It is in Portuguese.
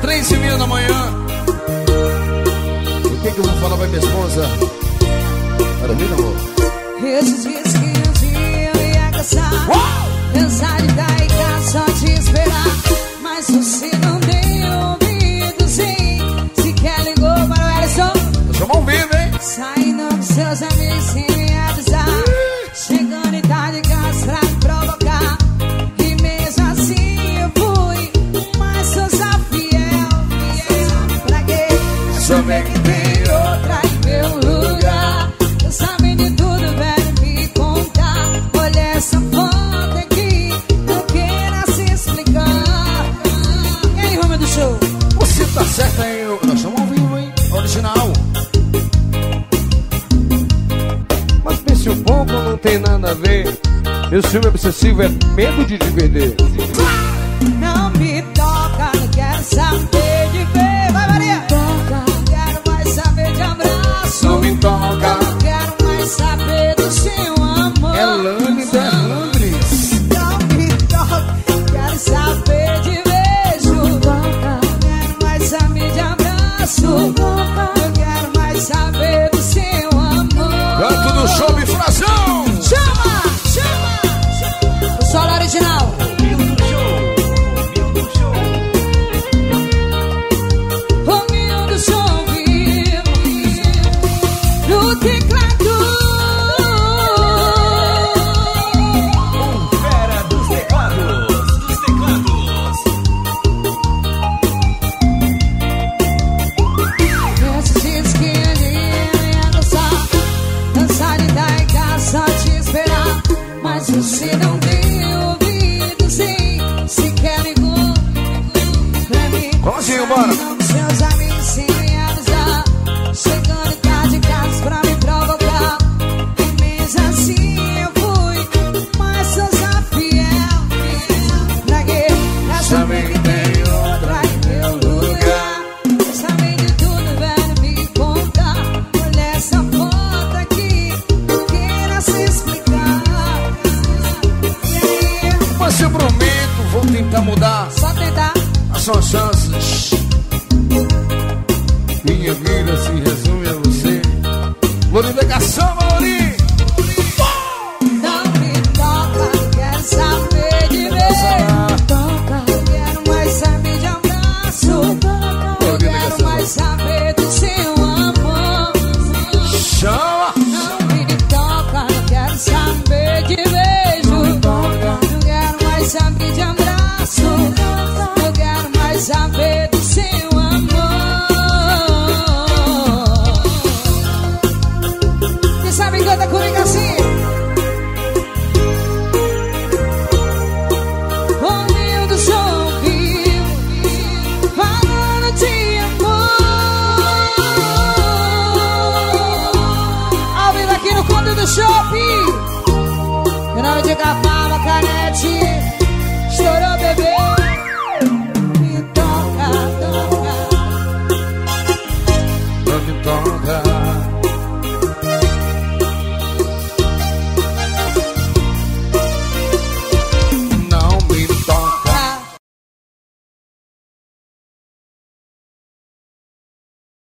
três e meia da manhã. O que, que eu vou falar pra minha esposa? Para mim, amor. Esses dias que eu ia casar, pensar em dar e só de tá certa, hein? Nós estamos ao vivo, hein? Original. Mas pense um pouco, não tem nada a ver. Meu filme obsessivo é medo de DVD. Canto do show e frasão Juninho. Seus amigos se realizar. Chegando tarde casa de pra me provocar. E mesmo assim eu fui. Mas sou só fiel. Pra Já Pra saber que tem outra em meu lugar. Já Sabem de tudo, velho, me conta. Olha essa foto aqui. Queira se explicar. Mas eu prometo, vou tentar mudar são chances. se gravava canete. Chorou bebê. Me toca, toca. Me toca.